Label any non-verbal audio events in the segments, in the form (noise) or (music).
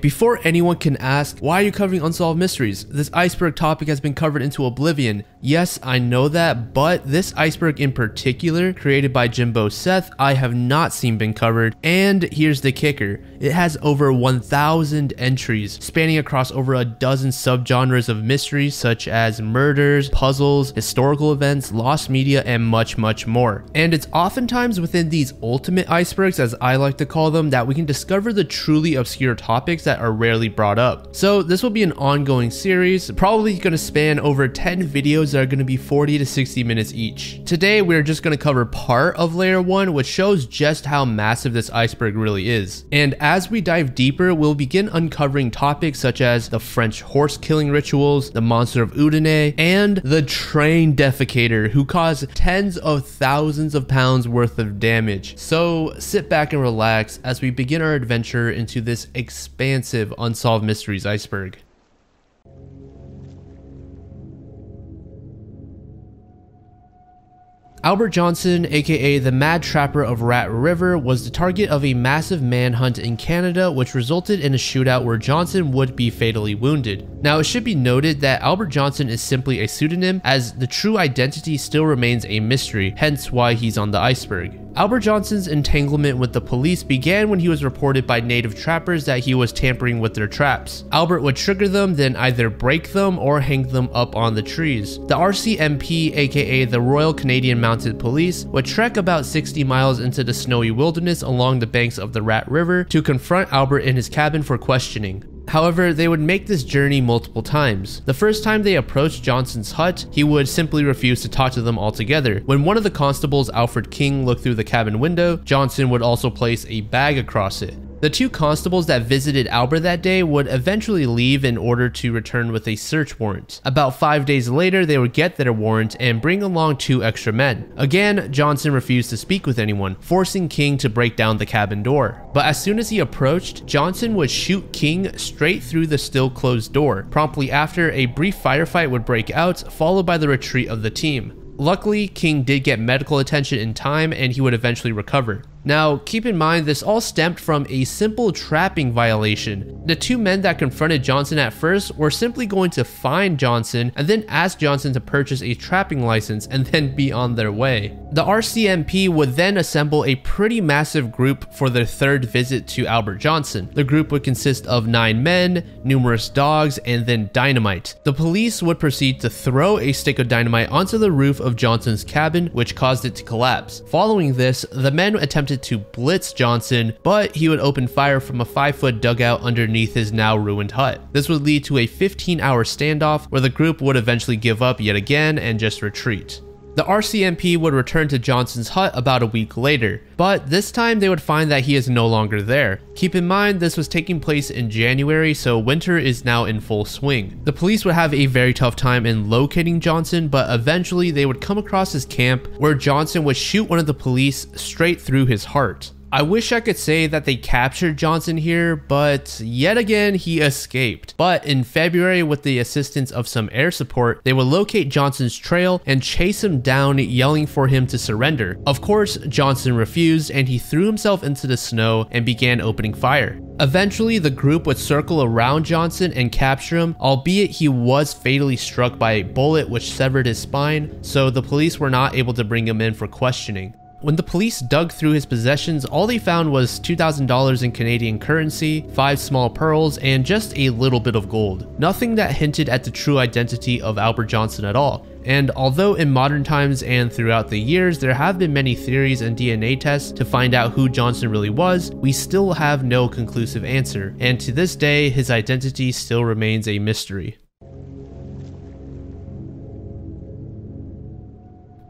Before anyone can ask, why are you covering unsolved mysteries? This iceberg topic has been covered into oblivion. Yes, I know that, but this iceberg in particular, created by Jimbo Seth, I have not seen been covered. And here's the kicker. It has over 1,000 entries, spanning across over a dozen subgenres of mysteries such as murders, puzzles, historical events, lost media, and much, much more. And it's oftentimes within these ultimate icebergs, as I like to call them, that we can discover the truly obscure topics that are rarely brought up. So this will be an ongoing series, probably going to span over 10 videos that are going to be 40 to 60 minutes each. Today we're just going to cover part of layer 1 which shows just how massive this iceberg really is. And as we dive deeper, we'll begin uncovering topics such as the French horse killing rituals, the monster of Udine, and the train defecator who caused tens of thousands of pounds worth of damage. So sit back and relax as we begin our adventure into this expansive Unsolved Mysteries iceberg. Albert Johnson, aka the Mad Trapper of Rat River, was the target of a massive manhunt in Canada, which resulted in a shootout where Johnson would be fatally wounded. Now, it should be noted that Albert Johnson is simply a pseudonym, as the true identity still remains a mystery, hence why he's on the iceberg. Albert Johnson's entanglement with the police began when he was reported by native trappers that he was tampering with their traps. Albert would trigger them, then either break them or hang them up on the trees. The RCMP, aka the Royal Canadian Mounted Police, would trek about 60 miles into the snowy wilderness along the banks of the Rat River to confront Albert in his cabin for questioning. However, they would make this journey multiple times. The first time they approached Johnson's hut, he would simply refuse to talk to them altogether. When one of the constables, Alfred King, looked through the cabin window, Johnson would also place a bag across it. The two constables that visited Albert that day would eventually leave in order to return with a search warrant. About five days later, they would get their warrant and bring along two extra men. Again, Johnson refused to speak with anyone, forcing King to break down the cabin door. But as soon as he approached, Johnson would shoot King straight through the still closed door. Promptly after, a brief firefight would break out, followed by the retreat of the team. Luckily, King did get medical attention in time and he would eventually recover. Now, keep in mind, this all stemmed from a simple trapping violation. The two men that confronted Johnson at first were simply going to find Johnson and then ask Johnson to purchase a trapping license and then be on their way. The RCMP would then assemble a pretty massive group for their third visit to Albert Johnson. The group would consist of nine men, numerous dogs, and then dynamite. The police would proceed to throw a stick of dynamite onto the roof of Johnson's cabin, which caused it to collapse. Following this, the men attempted to blitz Johnson, but he would open fire from a 5 foot dugout underneath his now ruined hut. This would lead to a 15 hour standoff where the group would eventually give up yet again and just retreat. The RCMP would return to Johnson's hut about a week later, but this time they would find that he is no longer there. Keep in mind this was taking place in January, so winter is now in full swing. The police would have a very tough time in locating Johnson, but eventually they would come across his camp where Johnson would shoot one of the police straight through his heart. I wish I could say that they captured Johnson here, but yet again, he escaped. But in February, with the assistance of some air support, they would locate Johnson's trail and chase him down, yelling for him to surrender. Of course, Johnson refused and he threw himself into the snow and began opening fire. Eventually, the group would circle around Johnson and capture him, albeit he was fatally struck by a bullet which severed his spine, so the police were not able to bring him in for questioning. When the police dug through his possessions, all they found was $2,000 in Canadian currency, five small pearls, and just a little bit of gold. Nothing that hinted at the true identity of Albert Johnson at all. And although in modern times and throughout the years there have been many theories and DNA tests to find out who Johnson really was, we still have no conclusive answer. And to this day, his identity still remains a mystery.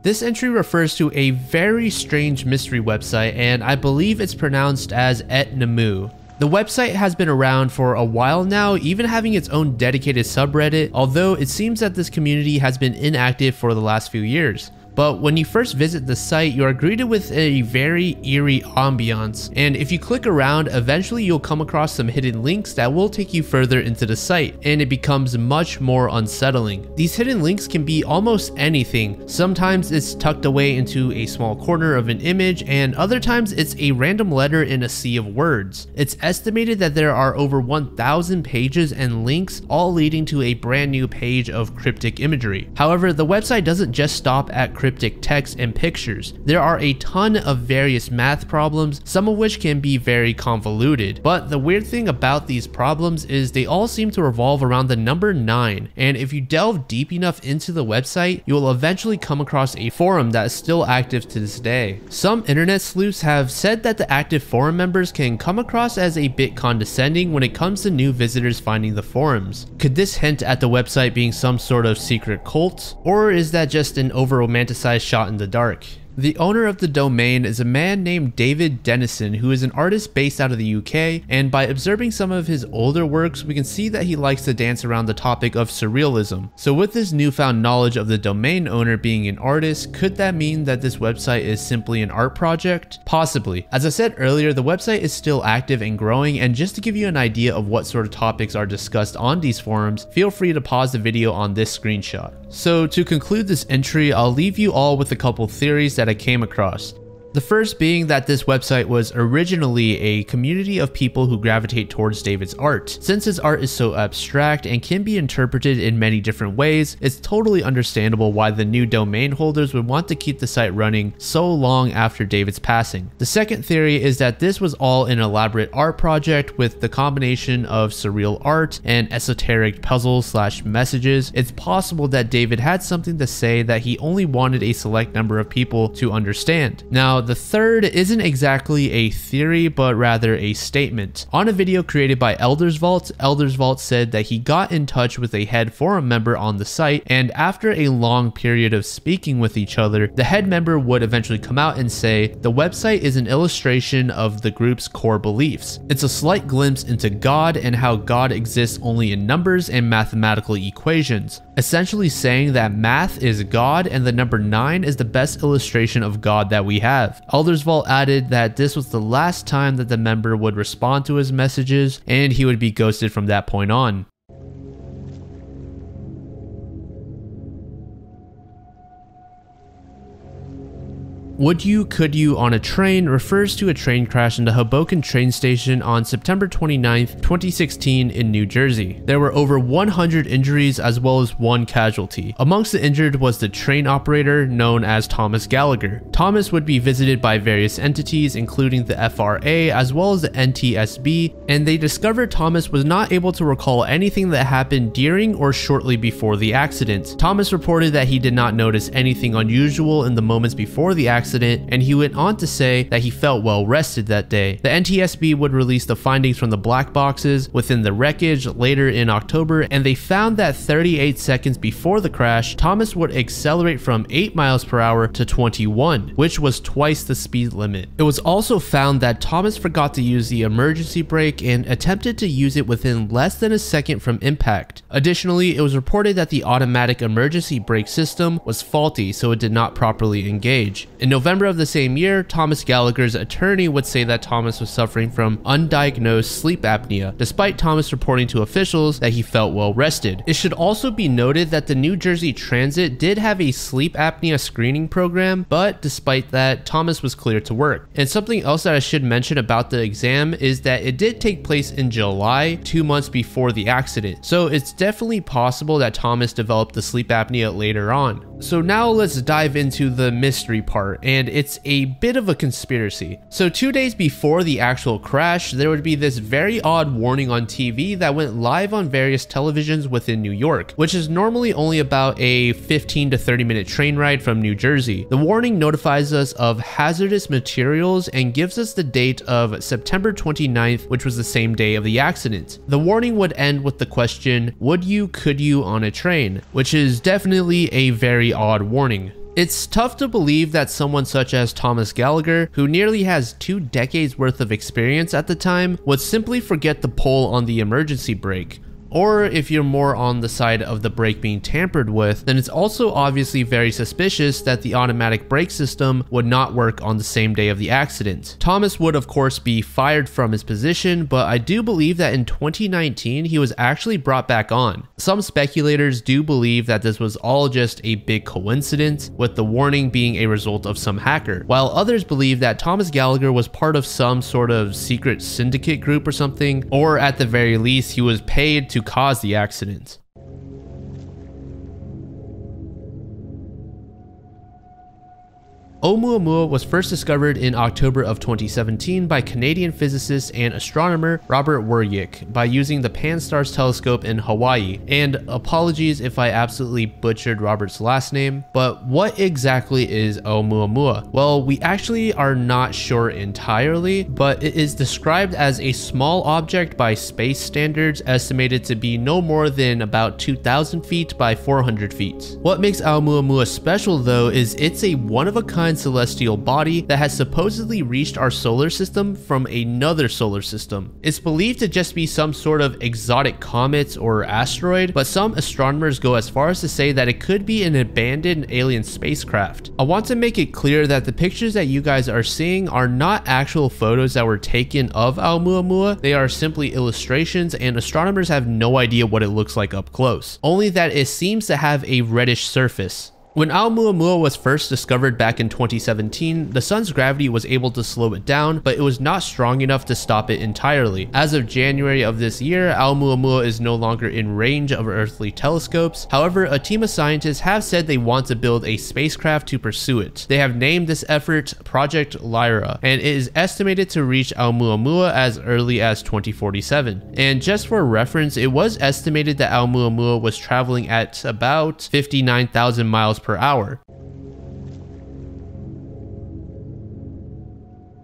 This entry refers to a very strange mystery website and I believe it's pronounced as Etnamu. The website has been around for a while now, even having its own dedicated subreddit, although it seems that this community has been inactive for the last few years. But when you first visit the site, you are greeted with a very eerie ambiance, and if you click around, eventually you'll come across some hidden links that will take you further into the site, and it becomes much more unsettling. These hidden links can be almost anything. Sometimes it's tucked away into a small corner of an image, and other times it's a random letter in a sea of words. It's estimated that there are over 1,000 pages and links, all leading to a brand new page of cryptic imagery. However, the website doesn't just stop at cryptic text and pictures. There are a ton of various math problems, some of which can be very convoluted. But the weird thing about these problems is they all seem to revolve around the number 9, and if you delve deep enough into the website, you will eventually come across a forum that is still active to this day. Some internet sleuths have said that the active forum members can come across as a bit condescending when it comes to new visitors finding the forums. Could this hint at the website being some sort of secret cult? Or is that just an over romanticized shot in the dark? The owner of the domain is a man named David Dennison, who is an artist based out of the UK, and by observing some of his older works, we can see that he likes to dance around the topic of surrealism. So with this newfound knowledge of the domain owner being an artist, could that mean that this website is simply an art project? Possibly. As I said earlier, the website is still active and growing, and just to give you an idea of what sort of topics are discussed on these forums, feel free to pause the video on this screenshot. So to conclude this entry, I'll leave you all with a couple theories that I came across. The first being that this website was originally a community of people who gravitate towards David's art. Since his art is so abstract and can be interpreted in many different ways, it's totally understandable why the new domain holders would want to keep the site running so long after David's passing. The second theory is that this was all an elaborate art project with the combination of surreal art and esoteric puzzles slash messages. It's possible that David had something to say that he only wanted a select number of people to understand. Now, the third isn't exactly a theory, but rather a statement. On a video created by Elders Vault, Elders Vault said that he got in touch with a head forum member on the site, and after a long period of speaking with each other, the head member would eventually come out and say, the website is an illustration of the group's core beliefs. It's a slight glimpse into God and how God exists only in numbers and mathematical equations, essentially saying that math is God and the number 9 is the best illustration of God that we have Elders Vault added that this was the last time that the member would respond to his messages and he would be ghosted from that point on. Would you, could you on a train refers to a train crash in the Hoboken train station on September 29, 2016 in New Jersey. There were over 100 injuries as well as one casualty. Amongst the injured was the train operator known as Thomas Gallagher. Thomas would be visited by various entities including the FRA as well as the NTSB and they discovered Thomas was not able to recall anything that happened during or shortly before the accident. Thomas reported that he did not notice anything unusual in the moments before the accident accident, and he went on to say that he felt well rested that day. The NTSB would release the findings from the black boxes within the wreckage later in October, and they found that 38 seconds before the crash, Thomas would accelerate from 8 miles per hour to 21, which was twice the speed limit. It was also found that Thomas forgot to use the emergency brake and attempted to use it within less than a second from impact. Additionally, it was reported that the automatic emergency brake system was faulty, so it did not properly engage. In November of the same year, Thomas Gallagher's attorney would say that Thomas was suffering from undiagnosed sleep apnea, despite Thomas reporting to officials that he felt well rested. It should also be noted that the New Jersey Transit did have a sleep apnea screening program, but despite that, Thomas was cleared to work. And something else that I should mention about the exam is that it did take place in July, two months before the accident. So it's definitely possible that Thomas developed the sleep apnea later on. So now let's dive into the mystery part, and it's a bit of a conspiracy. So two days before the actual crash, there would be this very odd warning on TV that went live on various televisions within New York, which is normally only about a 15 to 30 minute train ride from New Jersey. The warning notifies us of hazardous materials and gives us the date of September 29th, which was the same day of the accident. The warning would end with the question, would you, could you on a train, which is definitely a very odd warning. It's tough to believe that someone such as Thomas Gallagher, who nearly has two decades worth of experience at the time, would simply forget the pull on the emergency brake. Or if you're more on the side of the brake being tampered with, then it's also obviously very suspicious that the automatic brake system would not work on the same day of the accident. Thomas would of course be fired from his position, but I do believe that in 2019 he was actually brought back on. Some speculators do believe that this was all just a big coincidence, with the warning being a result of some hacker, while others believe that Thomas Gallagher was part of some sort of secret syndicate group or something, or at the very least he was paid to cause the accident. Oumuamua was first discovered in October of 2017 by Canadian physicist and astronomer Robert Weryk by using the Pan-STARRS telescope in Hawaii. And apologies if I absolutely butchered Robert's last name, but what exactly is Oumuamua? Well, we actually are not sure entirely, but it is described as a small object by space standards estimated to be no more than about 2,000 feet by 400 feet. What makes Oumuamua special though is it's a one-of-a-kind celestial body that has supposedly reached our solar system from another solar system. It's believed to just be some sort of exotic comet or asteroid, but some astronomers go as far as to say that it could be an abandoned alien spacecraft. I want to make it clear that the pictures that you guys are seeing are not actual photos that were taken of Oumuamua, they are simply illustrations and astronomers have no idea what it looks like up close, only that it seems to have a reddish surface. When Oumuamua was first discovered back in 2017, the sun's gravity was able to slow it down, but it was not strong enough to stop it entirely. As of January of this year, Oumuamua is no longer in range of earthly telescopes. However, a team of scientists have said they want to build a spacecraft to pursue it. They have named this effort Project Lyra, and it is estimated to reach Oumuamua as early as 2047. And just for reference, it was estimated that Oumuamua was traveling at about 59,000 miles per per hour.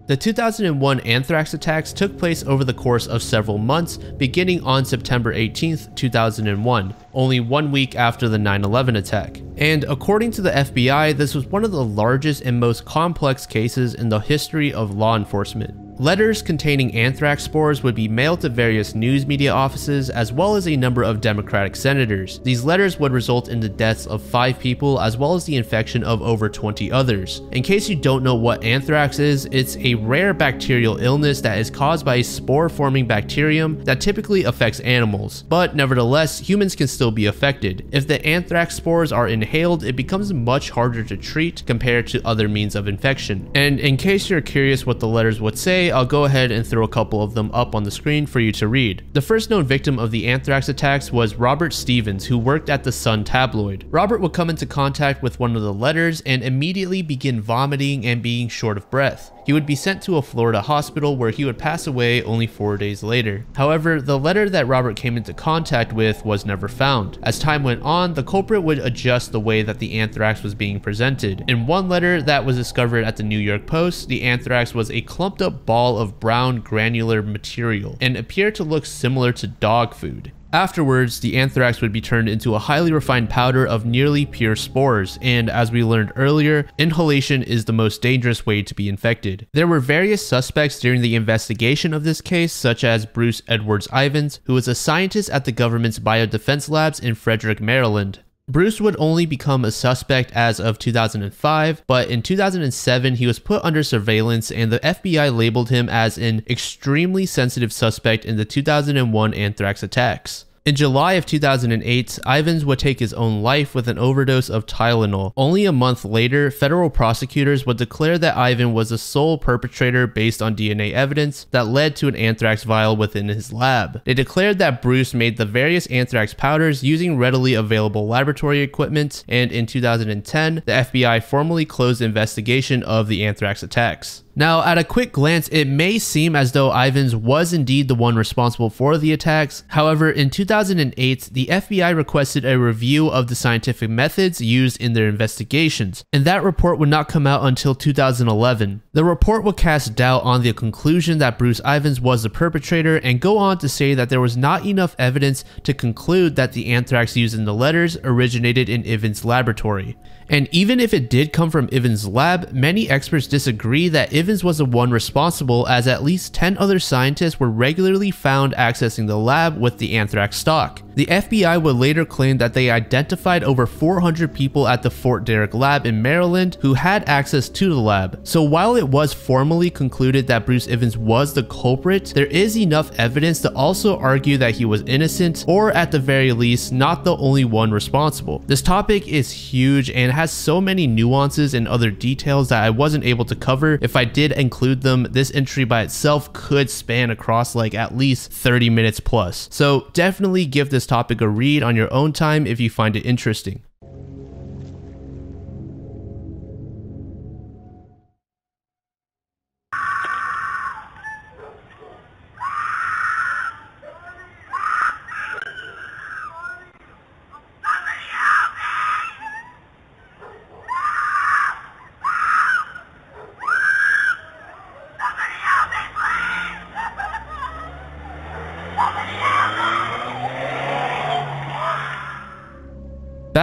The 2001 anthrax attacks took place over the course of several months, beginning on September 18, 2001, only one week after the 9-11 attack. And according to the FBI, this was one of the largest and most complex cases in the history of law enforcement. Letters containing anthrax spores would be mailed to various news media offices as well as a number of Democratic senators. These letters would result in the deaths of 5 people as well as the infection of over 20 others. In case you don't know what anthrax is, it's a rare bacterial illness that is caused by a spore-forming bacterium that typically affects animals, but nevertheless, humans can still be affected. If the anthrax spores are inhaled, it becomes much harder to treat compared to other means of infection. And in case you're curious what the letters would say, I'll go ahead and throw a couple of them up on the screen for you to read. The first known victim of the anthrax attacks was Robert Stevens, who worked at the Sun tabloid. Robert would come into contact with one of the letters and immediately begin vomiting and being short of breath. He would be sent to a Florida hospital where he would pass away only four days later. However, the letter that Robert came into contact with was never found. As time went on, the culprit would adjust the way that the anthrax was being presented. In one letter that was discovered at the New York Post, the anthrax was a clumped up ball of brown granular material and appeared to look similar to dog food. Afterwards, the anthrax would be turned into a highly refined powder of nearly pure spores, and as we learned earlier, inhalation is the most dangerous way to be infected. There were various suspects during the investigation of this case, such as Bruce Edwards Ivins, who was a scientist at the government's biodefense labs in Frederick, Maryland. Bruce would only become a suspect as of 2005, but in 2007 he was put under surveillance and the FBI labeled him as an extremely sensitive suspect in the 2001 anthrax attacks. In July of 2008, Ivins would take his own life with an overdose of Tylenol. Only a month later, federal prosecutors would declare that Ivins was the sole perpetrator based on DNA evidence that led to an anthrax vial within his lab. They declared that Bruce made the various anthrax powders using readily available laboratory equipment, and in 2010, the FBI formally closed investigation of the anthrax attacks. Now, at a quick glance, it may seem as though Ivins was indeed the one responsible for the attacks. However, in 2008, the FBI requested a review of the scientific methods used in their investigations, and that report would not come out until 2011. The report would cast doubt on the conclusion that Bruce Ivins was the perpetrator and go on to say that there was not enough evidence to conclude that the anthrax used in the letters originated in Ivins' laboratory. And even if it did come from Ivins' lab, many experts disagree that Ivins was the one responsible as at least 10 other scientists were regularly found accessing the lab with the anthrax stock. The FBI would later claim that they identified over 400 people at the Fort Detrick lab in Maryland who had access to the lab. So while it was formally concluded that Bruce Ivins was the culprit, there is enough evidence to also argue that he was innocent or at the very least not the only one responsible. This topic is huge and has so many nuances and other details that I wasn't able to cover. If I did include them, this entry by itself could span across like at least 30 minutes plus. So definitely give this topic a read on your own time if you find it interesting.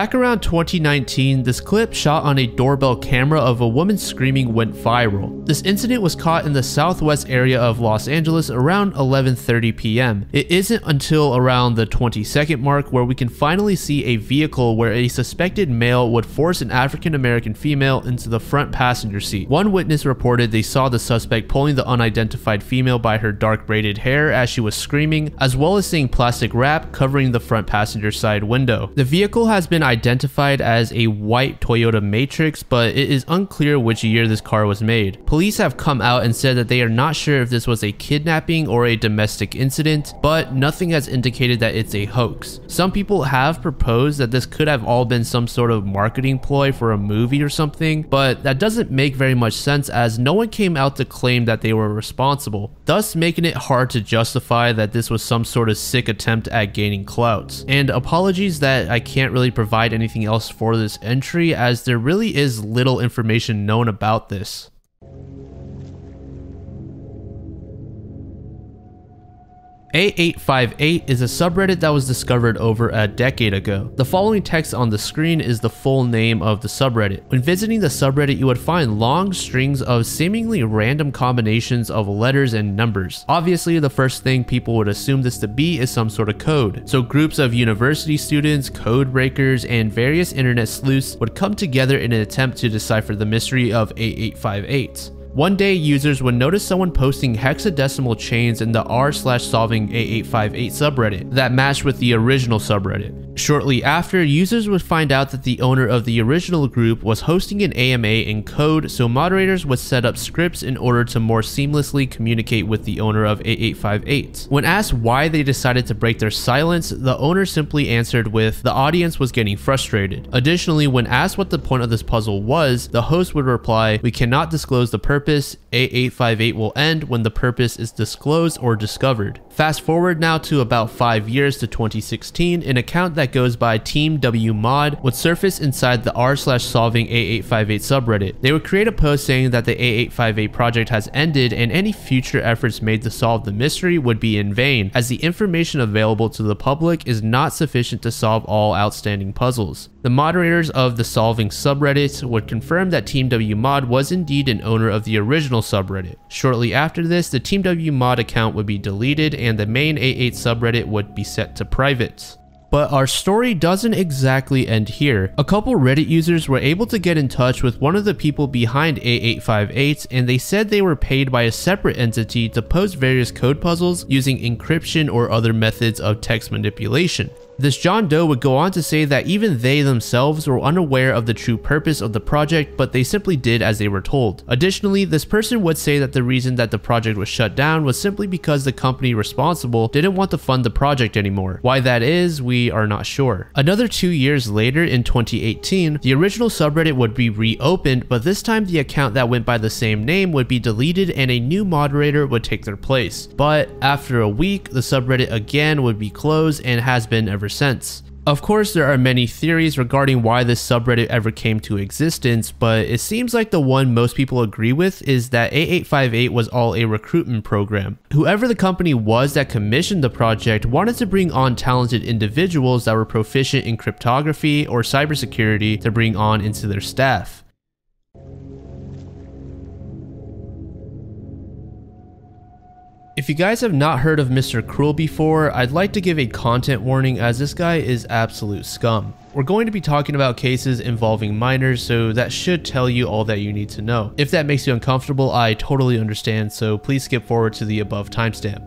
Back around 2019, this clip shot on a doorbell camera of a woman screaming went viral. This incident was caught in the southwest area of Los Angeles around 11:30 p.m. It isn't until around the 20 second mark where we can finally see a vehicle where a suspected male would force an African American female into the front passenger seat. One witness reported they saw the suspect pulling the unidentified female by her dark braided hair as she was screaming, as well as seeing plastic wrap covering the front passenger side window. The vehicle has been been identified as a white Toyota Matrix, but it is unclear which year this car was made. Police have come out and said that they are not sure if this was a kidnapping or a domestic incident, but nothing has indicated that it's a hoax. Some people have proposed that this could have all been some sort of marketing ploy for a movie or something, but that doesn't make very much sense as no one came out to claim that they were responsible, thus making it hard to justify that this was some sort of sick attempt at gaining clout. And apologies that I can't really provide provide anything else for this entry as there really is little information known about this. A858 is a subreddit that was discovered over a decade ago. The following text on the screen is the full name of the subreddit. When visiting the subreddit, you would find long strings of seemingly random combinations of letters and numbers. Obviously, the first thing people would assume this to be is some sort of code. So groups of university students, code breakers, and various internet sleuths would come together in an attempt to decipher the mystery of A858. One day, users would notice someone posting hexadecimal chains in the r slash solving A858 subreddit that matched with the original subreddit. Shortly after, users would find out that the owner of the original group was hosting an AMA in code, so moderators would set up scripts in order to more seamlessly communicate with the owner of A858. When asked why they decided to break their silence, the owner simply answered with, the audience was getting frustrated. Additionally, when asked what the point of this puzzle was, the host would reply, we cannot disclose the purpose, A858 will end when the purpose is disclosed or discovered. Fast forward now to about 5 years to 2016, an account that goes by Team W Mod would surface inside the r slash solving A858 subreddit. They would create a post saying that the A858 project has ended and any future efforts made to solve the mystery would be in vain, as the information available to the public is not sufficient to solve all outstanding puzzles. The moderators of the solving subreddit would confirm that Team W Mod was indeed an owner of the original subreddit. Shortly after this, the Team W Mod account would be deleted and the main A8 subreddit would be set to private. But our story doesn't exactly end here. A couple Reddit users were able to get in touch with one of the people behind A858 and they said they were paid by a separate entity to post various code puzzles using encryption or other methods of text manipulation. This John Doe would go on to say that even they themselves were unaware of the true purpose of the project, but they simply did as they were told. Additionally, this person would say that the reason that the project was shut down was simply because the company responsible didn't want to fund the project anymore. Why that is, we are not sure. Another two years later, in 2018, the original subreddit would be reopened, but this time the account that went by the same name would be deleted and a new moderator would take their place. But after a week, the subreddit again would be closed and has been ever Of course, there are many theories regarding why this subreddit ever came to existence, but it seems like the one most people agree with is that A858 was all a recruitment program. Whoever the company was that commissioned the project wanted to bring on talented individuals that were proficient in cryptography or cybersecurity to bring on into their staff. If you guys have not heard of Mr. Cruel before, I'd like to give a content warning as this guy is absolute scum. We're going to be talking about cases involving minors, so that should tell you all that you need to know. If that makes you uncomfortable, I totally understand, so please skip forward to the above timestamp.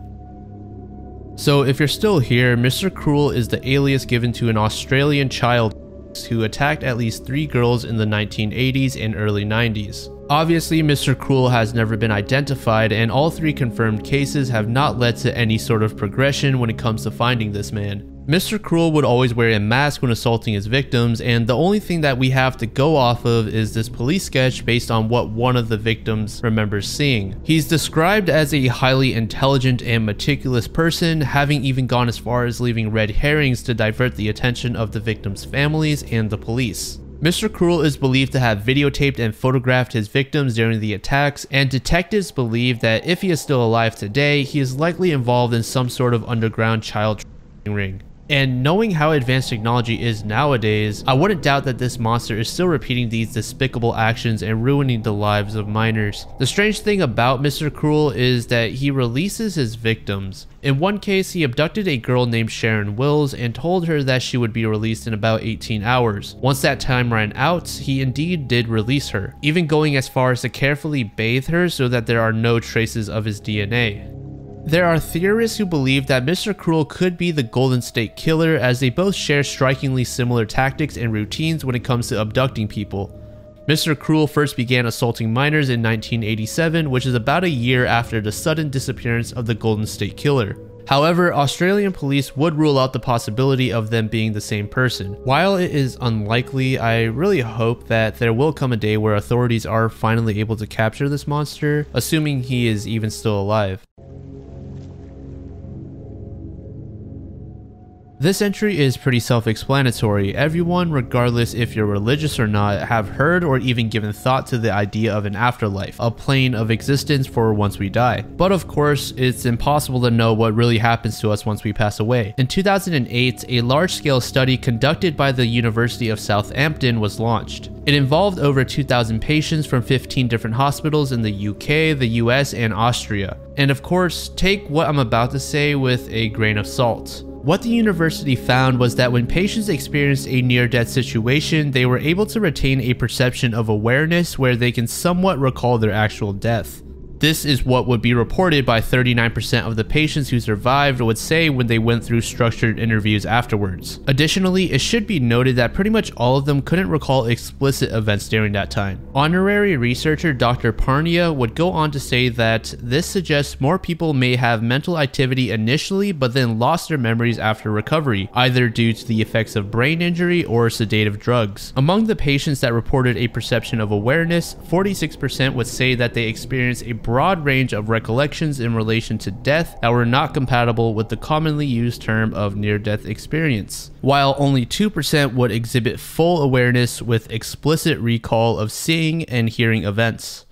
So if you're still here, Mr. Cruel is the alias given to an Australian child who attacked at least three girls in the 1980s and early 90s. Obviously, Mr. Cruel has never been identified, and all three confirmed cases have not led to any sort of progression when it comes to finding this man. Mr. Cruel would always wear a mask when assaulting his victims, and the only thing that we have to go off of is this police sketch based on what one of the victims remembers seeing. He's described as a highly intelligent and meticulous person, having even gone as far as leaving red herrings to divert the attention of the victims' families and the police. Mr. Cruel is believed to have videotaped and photographed his victims during the attacks, and detectives believe that if he is still alive today, he is likely involved in some sort of underground child ring. And knowing how advanced technology is nowadays, I wouldn't doubt that this monster is still repeating these despicable actions and ruining the lives of minors. The strange thing about Mr. Cruel is that he releases his victims. In one case, he abducted a girl named Sharon Wills and told her that she would be released in about 18 hours. Once that time ran out, he indeed did release her, even going as far as to carefully bathe her so that there are no traces of his DNA. There are theorists who believe that Mr. Cruel could be the Golden State Killer as they both share strikingly similar tactics and routines when it comes to abducting people. Mr. Cruel first began assaulting minors in 1987, which is about a year after the sudden disappearance of the Golden State Killer. However, Australian police would rule out the possibility of them being the same person. While it is unlikely, I really hope that there will come a day where authorities are finally able to capture this monster, assuming he is even still alive. This entry is pretty self-explanatory. Everyone, regardless if you're religious or not, have heard or even given thought to the idea of an afterlife, a plane of existence for once we die. But of course, it's impossible to know what really happens to us once we pass away. In 2008, a large-scale study conducted by the University of Southampton was launched. It involved over 2,000 patients from 15 different hospitals in the UK, the US, and Austria. And of course, take what I'm about to say with a grain of salt. What the university found was that when patients experienced a near-death situation, they were able to retain a perception of awareness where they can somewhat recall their actual death. This is what would be reported by 39% of the patients who survived would say when they went through structured interviews afterwards. Additionally, it should be noted that pretty much all of them couldn't recall explicit events during that time. Honorary researcher Dr. Parnia would go on to say that this suggests more people may have mental activity initially but then lost their memories after recovery, either due to the effects of brain injury or sedative drugs. Among the patients that reported a perception of awareness, 46% would say that they experienced a broad range of recollections in relation to death that were not compatible with the commonly used term of near death experience, while only 2% would exhibit full awareness with explicit recall of seeing and hearing events.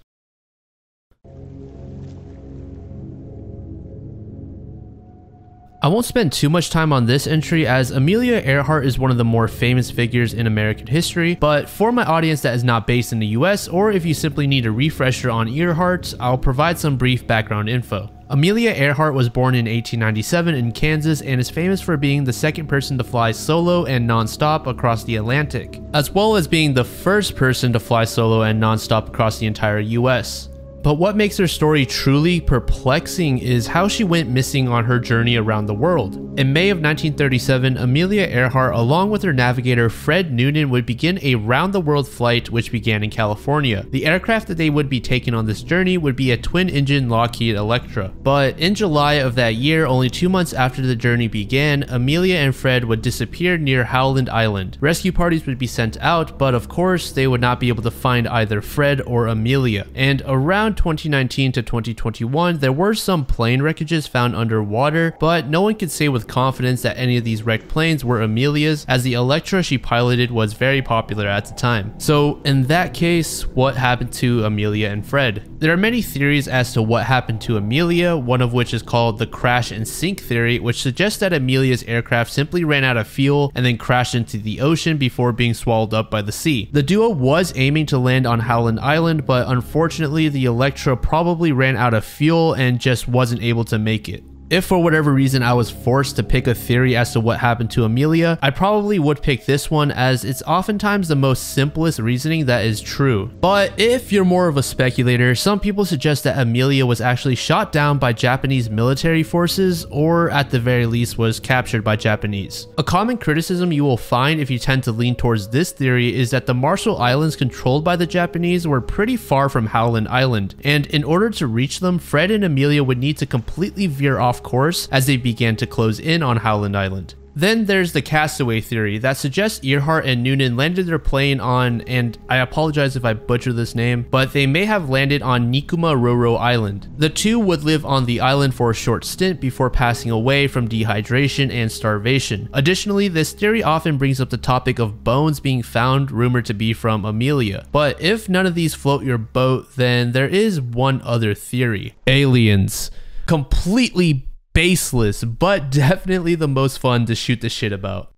I won't spend too much time on this entry as Amelia Earhart is one of the more famous figures in American history, but for my audience that is not based in the US, or if you simply need a refresher on Earhart, I'll provide some brief background info. Amelia Earhart was born in 1897 in Kansas and is famous for being the second person to fly solo and non-stop across the Atlantic, as well as being the first person to fly solo and non-stop across the entire US. But what makes her story truly perplexing is how she went missing on her journey around the world. In May of 1937, Amelia Earhart, along with her navigator Fred Noonan, would begin a round the world flight which began in California. The aircraft that they would be taking on this journey would be a twin engine Lockheed Electra. But in July of that year, only two months after the journey began, Amelia and Fred would disappear near Howland Island. Rescue parties would be sent out, but of course, they would not be able to find either Fred or Amelia. And around around 2019 to 2021, there were some plane wreckages found underwater, but no one could say with confidence that any of these wrecked planes were Amelia's, as the Electra she piloted was very popular at the time. So in that case, what happened to Amelia and Fred? There are many theories as to what happened to Amelia, one of which is called the crash and sink theory, which suggests that Amelia's aircraft simply ran out of fuel and then crashed into the ocean before being swallowed up by the sea. The duo was aiming to land on Howland Island, but unfortunately the Electra Electra probably ran out of fuel and just wasn't able to make it. If for whatever reason I was forced to pick a theory as to what happened to Amelia, I probably would pick this one as it's oftentimes the most simplest reasoning that is true. But if you're more of a speculator, some people suggest that Amelia was actually shot down by Japanese military forces or at the very least was captured by Japanese. A common criticism you will find if you tend to lean towards this theory is that the Marshall Islands controlled by the Japanese were pretty far from Howland Island, and in order to reach them, Fred and Amelia would need to completely veer off course as they began to close in on Howland Island. Then there's the castaway theory that suggests Earhart and Noonan landed their plane on, and I apologize if I butcher this name, but they may have landed on Nikumaroro Island. The two would live on the island for a short stint before passing away from dehydration and starvation. Additionally, this theory often brings up the topic of bones being found rumored to be from Amelia. But if none of these float your boat, then there is one other theory. Aliens. Completely baseless, but (laughs) definitely the most fun to shoot the shit about.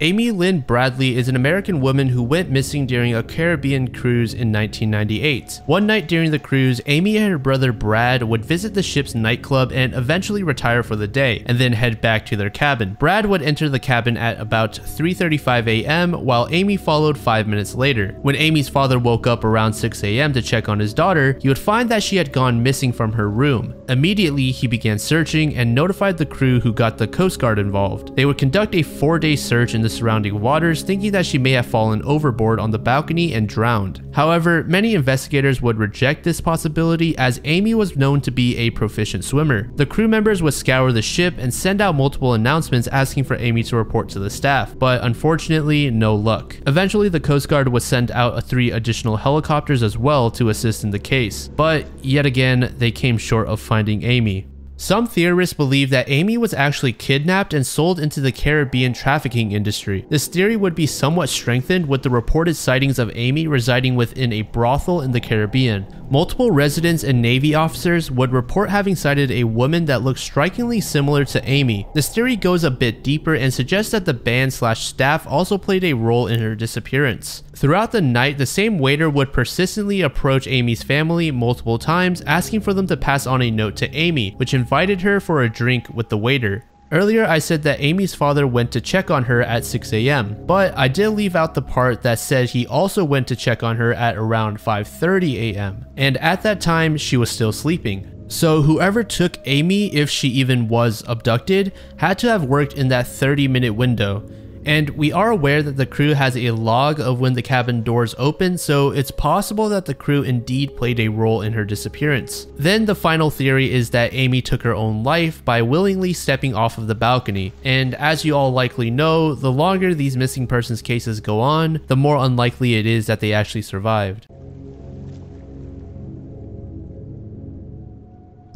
Amy Lynn Bradley is an American woman who went missing during a Caribbean cruise in 1998. One night during the cruise, Amy and her brother Brad would visit the ship's nightclub and eventually retire for the day, and then head back to their cabin. Brad would enter the cabin at about 3.35 a.m., while Amy followed 5 minutes later. When Amy's father woke up around 6 a.m. to check on his daughter, he would find that she had gone missing from her room. Immediately, he began searching and notified the crew who got the Coast Guard involved. They would conduct a 4-day search in the surrounding waters, thinking that she may have fallen overboard on the balcony and drowned. However, many investigators would reject this possibility as Amy was known to be a proficient swimmer. The crew members would scour the ship and send out multiple announcements asking for Amy to report to the staff, but unfortunately, no luck. Eventually, the Coast Guard would send out three additional helicopters as well to assist in the case, but yet again, they came short of finding Amy. Some theorists believe that Amy was actually kidnapped and sold into the Caribbean trafficking industry. This theory would be somewhat strengthened with the reported sightings of Amy residing within a brothel in the Caribbean. Multiple residents and Navy officers would report having sighted a woman that looked strikingly similar to Amy. This theory goes a bit deeper and suggests that the band slash staff also played a role in her disappearance. Throughout the night, the same waiter would persistently approach Amy's family multiple times, asking for them to pass on a note to Amy, which invited her for a drink with the waiter. Earlier I said that Amy's father went to check on her at 6am, but I did leave out the part that said he also went to check on her at around 5.30am, and at that time she was still sleeping. So whoever took Amy, if she even was abducted, had to have worked in that 30 minute window, and we are aware that the crew has a log of when the cabin doors opened, so it's possible that the crew indeed played a role in her disappearance. Then the final theory is that Amy took her own life by willingly stepping off of the balcony, and as you all likely know, the longer these missing persons cases go on, the more unlikely it is that they actually survived.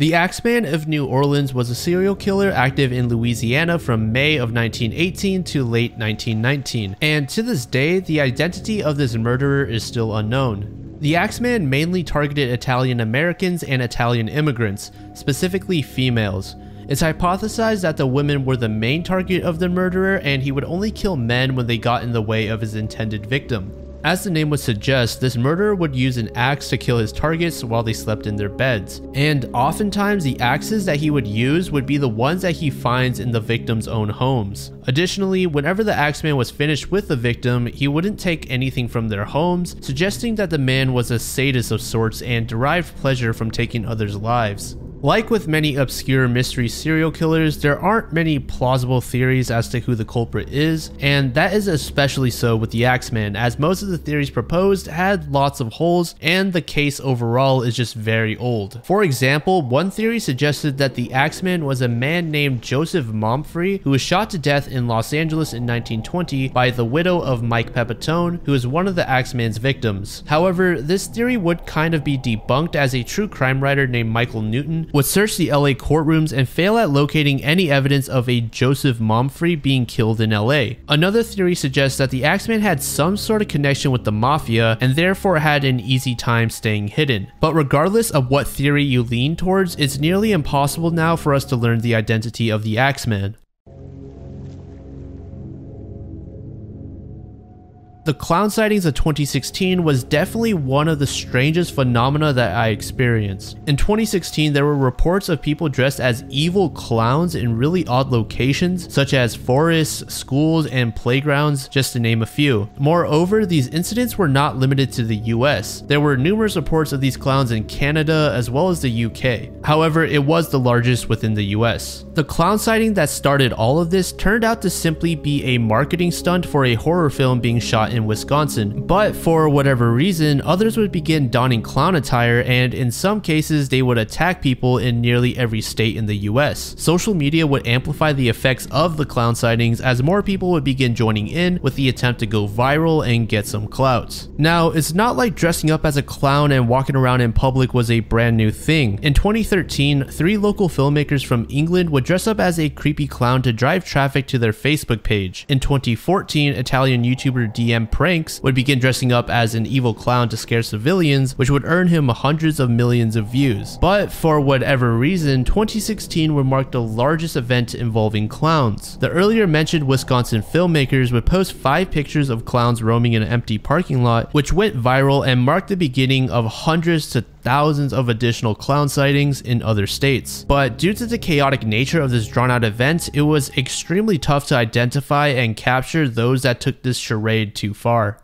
The Axeman of New Orleans was a serial killer active in Louisiana from May of 1918 to late 1919, and to this day, the identity of this murderer is still unknown. The Axeman mainly targeted Italian Americans and Italian immigrants, specifically females. It's hypothesized that the women were the main target of the murderer and he would only kill men when they got in the way of his intended victim. As the name would suggest, this murderer would use an axe to kill his targets while they slept in their beds. And oftentimes the axes that he would use would be the ones that he finds in the victim's own homes. Additionally, whenever the axeman was finished with the victim, he wouldn't take anything from their homes, suggesting that the man was a sadist of sorts and derived pleasure from taking others' lives. Like with many obscure mystery serial killers, there aren't many plausible theories as to who the culprit is, and that is especially so with the Axeman, as most of the theories proposed had lots of holes, and the case overall is just very old. For example, one theory suggested that the Axeman was a man named Joseph Mumfre, who was shot to death in Los Angeles in 1920 by the widow of Mike Pepitone, who was one of the Axeman's victims. However, this theory would kind of be debunked as a true crime writer named Michael Newton would search the LA courtrooms and fail at locating any evidence of a Joseph Mumfre being killed in LA. Another theory suggests that the Axeman had some sort of connection with the mafia and therefore had an easy time staying hidden. But regardless of what theory you lean towards, it's nearly impossible now for us to learn the identity of the Axeman. The clown sightings of 2016 was definitely one of the strangest phenomena that I experienced. In 2016, there were reports of people dressed as evil clowns in really odd locations, such as forests, schools, and playgrounds, just to name a few. Moreover, these incidents were not limited to the US. There were numerous reports of these clowns in Canada as well as the UK. However, it was the largest within the US. The clown sighting that started all of this turned out to simply be a marketing stunt for a horror film being shot in Wisconsin, but for whatever reason, others would begin donning clown attire and in some cases they would attack people in nearly every state in the US. Social media would amplify the effects of the clown sightings as more people would begin joining in with the attempt to go viral and get some clout. Now, it's not like dressing up as a clown and walking around in public was a brand new thing. In 2013, three local filmmakers from England would dress up as a creepy clown to drive traffic to their Facebook page. In 2014, Italian YouTuber DM Pranks would begin dressing up as an evil clown to scare civilians, which would earn him hundreds of millions of views. But for whatever reason, 2016 would mark the largest event involving clowns. The earlier mentioned Wisconsin filmmakers would post five pictures of clowns roaming an empty parking lot, which went viral and marked the beginning of hundreds to thousands of additional clown sightings in other states. But due to the chaotic nature of this drawn out event, it was extremely tough to identify and capture those that took this charade too far.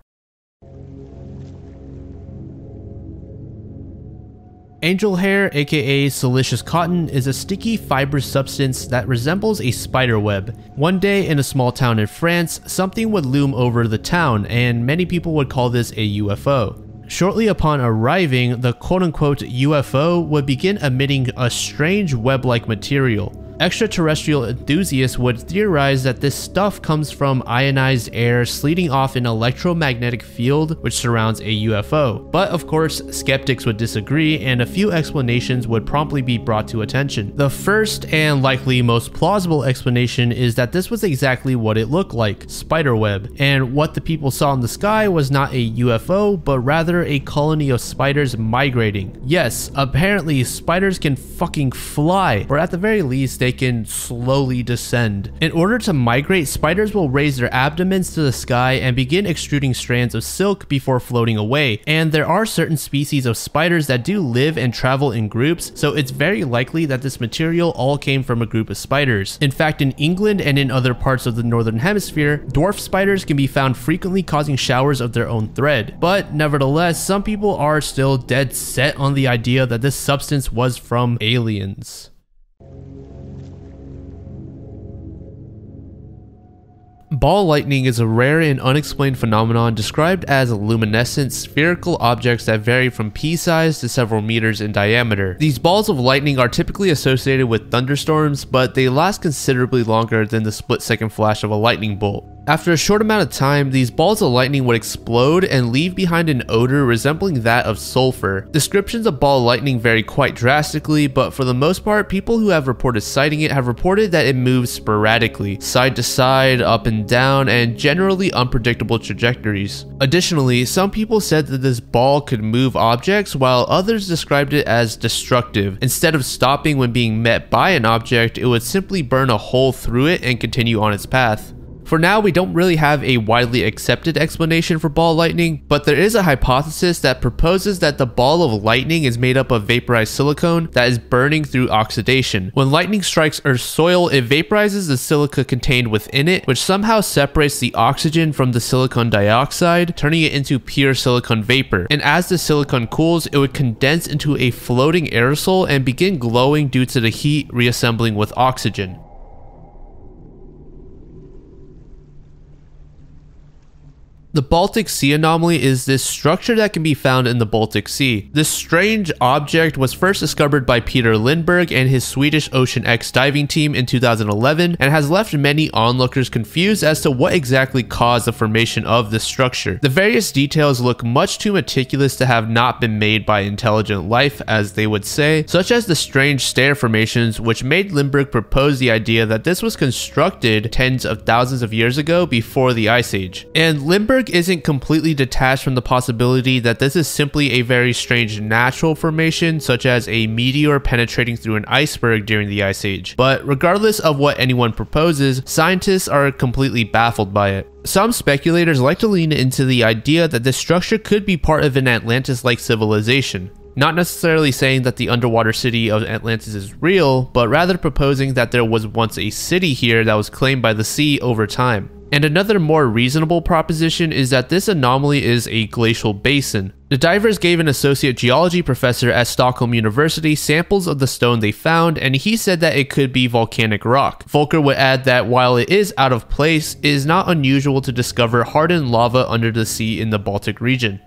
Angel hair, aka silicious cotton, is a sticky fibrous substance that resembles a spider web. One day in a small town in France, something would loom over the town, and many people would call this a UFO. Shortly upon arriving, the quote-unquote UFO would begin emitting a strange web-like material. Extraterrestrial enthusiasts would theorize that this stuff comes from ionized air sleeting off an electromagnetic field which surrounds a UFO. But of course, skeptics would disagree and a few explanations would promptly be brought to attention. The first and likely most plausible explanation is that this was exactly what it looked like, spiderweb, and what the people saw in the sky was not a UFO, but rather a colony of spiders migrating. Yes, apparently spiders can fucking fly, or at the very least, they can slowly descend. In order to migrate, spiders will raise their abdomens to the sky and begin extruding strands of silk before floating away. And there are certain species of spiders that do live and travel in groups, so it's very likely that this material all came from a group of spiders. In fact, in England and in other parts of the northern hemisphere, dwarf spiders can be found frequently causing showers of their own thread. But nevertheless, some people are still dead set on the idea that this substance was from aliens. Ball lightning is a rare and unexplained phenomenon described as luminescent spherical objects that vary from pea-size to several meters in diameter. These balls of lightning are typically associated with thunderstorms, but they last considerably longer than the split-second flash of a lightning bolt. After a short amount of time, these balls of lightning would explode and leave behind an odor resembling that of sulfur. Descriptions of ball lightning vary quite drastically, but for the most part, people who have reported sighting it have reported that it moves sporadically, side to side, up and down, and generally unpredictable trajectories. Additionally, some people said that this ball could move objects, while others described it as destructive. Instead of stopping when being met by an object, it would simply burn a hole through it and continue on its path. For now, we don't really have a widely accepted explanation for ball lightning, but there is a hypothesis that proposes that the ball of lightning is made up of vaporized silicone that is burning through oxidation. When lightning strikes Earth's soil, it vaporizes the silica contained within it, which somehow separates the oxygen from the silicon dioxide, turning it into pure silicon vapor. And as the silicon cools, it would condense into a floating aerosol and begin glowing due to the heat reassembling with oxygen. The Baltic Sea anomaly is this structure that can be found in the Baltic Sea. This strange object was first discovered by Peter Lindberg and his Swedish Ocean X diving team in 2011 and has left many onlookers confused as to what exactly caused the formation of this structure. The various details look much too meticulous to have not been made by intelligent life, as they would say, such as the strange stair formations which made Lindberg propose the idea that this was constructed tens of thousands of years ago before the Ice Age. And Lindberg Isn't completely detached from the possibility that this is simply a very strange natural formation, such as a meteor penetrating through an iceberg during the Ice Age. But regardless of what anyone proposes, scientists are completely baffled by it. Some speculators like to lean into the idea that this structure could be part of an Atlantis like civilization. Not necessarily saying that the underwater city of Atlantis is real, but rather proposing that there was once a city here that was claimed by the sea over time. And another more reasonable proposition is that this anomaly is a glacial basin. The divers gave an associate geology professor at Stockholm University samples of the stone they found, and he said that it could be volcanic rock. Volker would add that while it is out of place, it is not unusual to discover hardened lava under the sea in the Baltic region.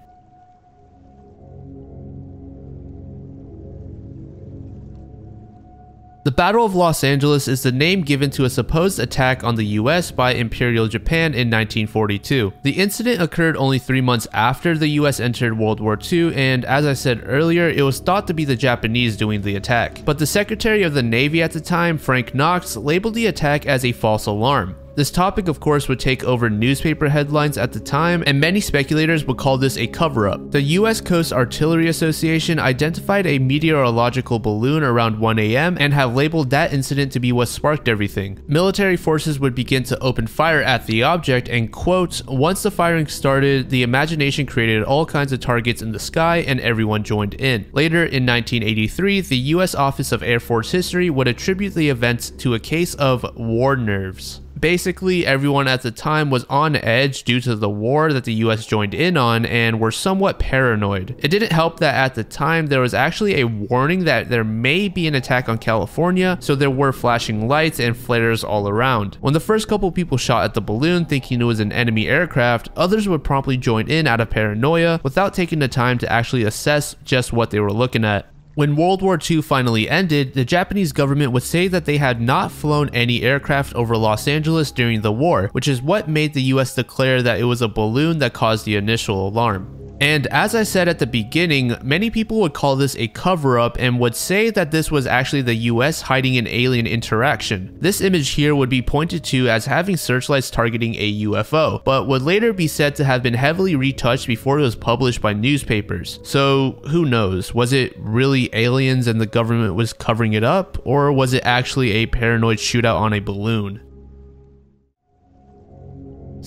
The Battle of Los Angeles is the name given to a supposed attack on the US by Imperial Japan in 1942. The incident occurred only three months after the US entered World War II, and as I said earlier, it was thought to be the Japanese doing the attack. But the Secretary of the Navy at the time, Frank Knox, labeled the attack as a false alarm. This topic, of course, would take over newspaper headlines at the time, and many speculators would call this a cover up. The U.S. Coast Artillery Association identified a meteorological balloon around 1 a.m. and have labeled that incident to be what sparked everything. Military forces would begin to open fire at the object, and quote, once the firing started, the imagination created all kinds of targets in the sky, and everyone joined in. Later in 1983, the U.S. Office of Air Force History would attribute the events to a case of war nerves. Basically, everyone at the time was on edge due to the war that the US joined in on and were somewhat paranoid. It didn't help that at the time there was actually a warning that there may be an attack on California, so there were flashing lights and flares all around. When the first couple people shot at the balloon thinking it was an enemy aircraft, others would promptly join in out of paranoia without taking the time to actually assess just what they were looking at. When World War II finally ended, the Japanese government would say that they had not flown any aircraft over Los Angeles during the war, which is what made the US declare that it was a balloon that caused the initial alarm. And as I said at the beginning, many people would call this a cover up and would say that this was actually the US hiding an alien interaction. This image here would be pointed to as having searchlights targeting a UFO, but would later be said to have been heavily retouched before it was published by newspapers. So who knows, was it really aliens and the government was covering it up, or was it actually a paranoid shootout on a balloon?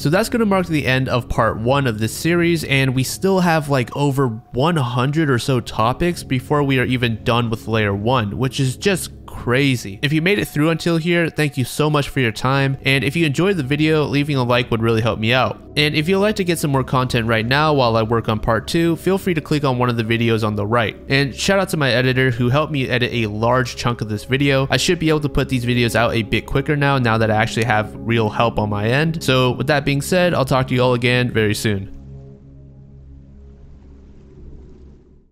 So that's going to mark the end of part one of this series, and we still have like over 100 or so topics before we are even done with layer one, which is just crazy. If you made it through until here, thank you so much for your time. And if you enjoyed the video, leaving a like would really help me out. And if you'd like to get some more content right now while I work on part two, feel free to click on one of the videos on the right. And shout out to my editor who helped me edit a large chunk of this video. I should be able to put these videos out a bit quicker now, now that I actually have real help on my end. So with that being said, I'll talk to you all again very soon.